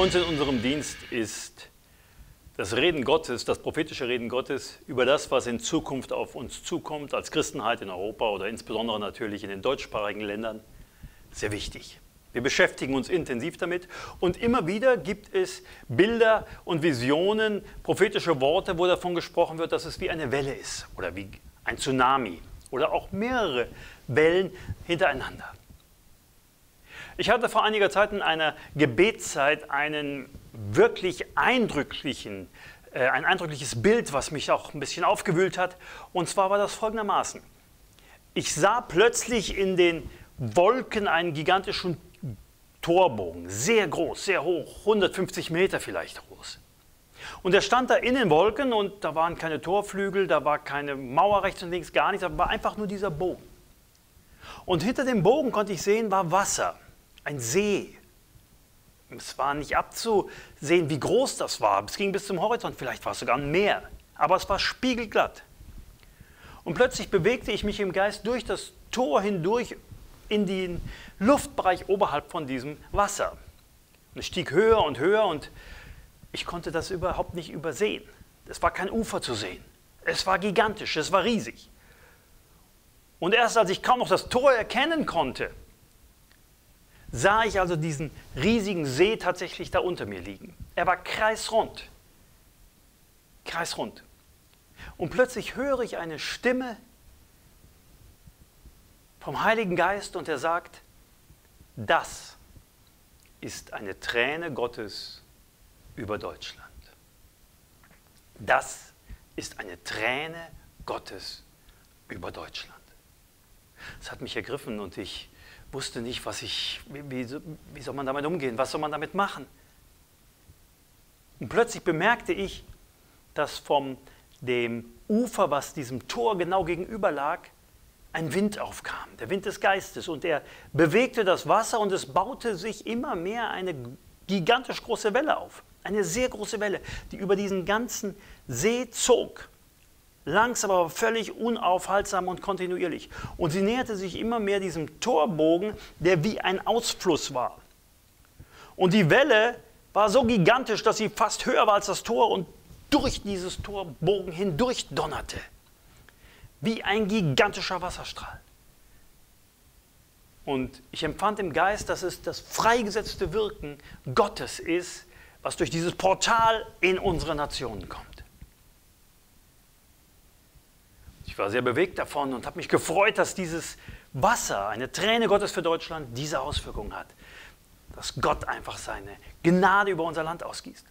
uns in unserem Dienst ist das Reden Gottes, das prophetische Reden Gottes über das, was in Zukunft auf uns zukommt, als Christenheit in Europa oder insbesondere natürlich in den deutschsprachigen Ländern, sehr wichtig. Wir beschäftigen uns intensiv damit und immer wieder gibt es Bilder und Visionen, prophetische Worte, wo davon gesprochen wird, dass es wie eine Welle ist oder wie ein Tsunami oder auch mehrere Wellen hintereinander. Ich hatte vor einiger Zeit in einer Gebetszeit einen wirklich eindrücklichen, äh, ein eindrückliches Bild, was mich auch ein bisschen aufgewühlt hat. Und zwar war das folgendermaßen. Ich sah plötzlich in den Wolken einen gigantischen Torbogen, sehr groß, sehr hoch, 150 Meter vielleicht groß. Und er stand da in den Wolken und da waren keine Torflügel, da war keine Mauer rechts und links, gar nichts, da war einfach nur dieser Bogen. Und hinter dem Bogen konnte ich sehen, war Wasser ein See. Es war nicht abzusehen, wie groß das war. Es ging bis zum Horizont, vielleicht war es sogar ein Meer. Aber es war spiegelglatt. Und plötzlich bewegte ich mich im Geist durch das Tor hindurch in den Luftbereich oberhalb von diesem Wasser. Und es stieg höher und höher und ich konnte das überhaupt nicht übersehen. Es war kein Ufer zu sehen. Es war gigantisch, es war riesig. Und erst als ich kaum noch das Tor erkennen konnte, sah ich also diesen riesigen See tatsächlich da unter mir liegen. Er war kreisrund. Kreisrund. Und plötzlich höre ich eine Stimme vom Heiligen Geist und er sagt, das ist eine Träne Gottes über Deutschland. Das ist eine Träne Gottes über Deutschland. Das hat mich ergriffen und ich wusste nicht, was ich, wie, wie soll man damit umgehen, was soll man damit machen. Und plötzlich bemerkte ich, dass vom dem Ufer, was diesem Tor genau gegenüber lag, ein Wind aufkam, der Wind des Geistes. Und er bewegte das Wasser und es baute sich immer mehr eine gigantisch große Welle auf. Eine sehr große Welle, die über diesen ganzen See zog langsam, aber völlig unaufhaltsam und kontinuierlich. Und sie näherte sich immer mehr diesem Torbogen, der wie ein Ausfluss war. Und die Welle war so gigantisch, dass sie fast höher war als das Tor und durch dieses Torbogen hindurch donnerte. Wie ein gigantischer Wasserstrahl. Und ich empfand im Geist, dass es das freigesetzte Wirken Gottes ist, was durch dieses Portal in unsere Nationen kommt. Ich war sehr bewegt davon und habe mich gefreut, dass dieses Wasser, eine Träne Gottes für Deutschland, diese Auswirkungen hat. Dass Gott einfach seine Gnade über unser Land ausgießt.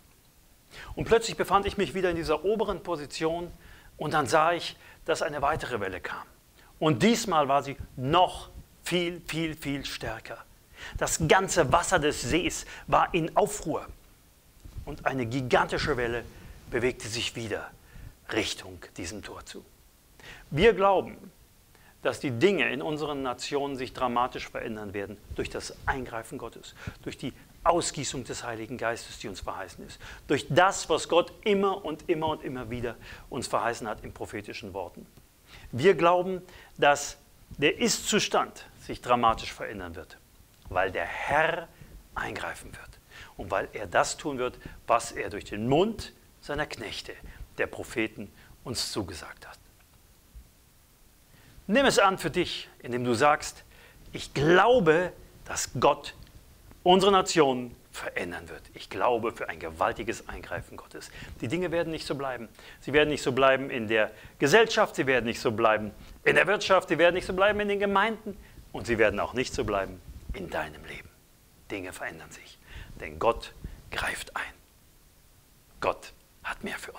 Und plötzlich befand ich mich wieder in dieser oberen Position und dann sah ich, dass eine weitere Welle kam. Und diesmal war sie noch viel, viel, viel stärker. Das ganze Wasser des Sees war in Aufruhr und eine gigantische Welle bewegte sich wieder Richtung diesem Tor zu. Wir glauben, dass die Dinge in unseren Nationen sich dramatisch verändern werden durch das Eingreifen Gottes, durch die Ausgießung des Heiligen Geistes, die uns verheißen ist, durch das, was Gott immer und immer und immer wieder uns verheißen hat in prophetischen Worten. Wir glauben, dass der Ist-Zustand sich dramatisch verändern wird, weil der Herr eingreifen wird und weil er das tun wird, was er durch den Mund seiner Knechte, der Propheten, uns zugesagt hat. Nimm es an für dich, indem du sagst, ich glaube, dass Gott unsere Nation verändern wird. Ich glaube für ein gewaltiges Eingreifen Gottes. Die Dinge werden nicht so bleiben. Sie werden nicht so bleiben in der Gesellschaft, sie werden nicht so bleiben in der Wirtschaft, sie werden nicht so bleiben in den Gemeinden und sie werden auch nicht so bleiben in deinem Leben. Dinge verändern sich, denn Gott greift ein. Gott hat mehr für uns.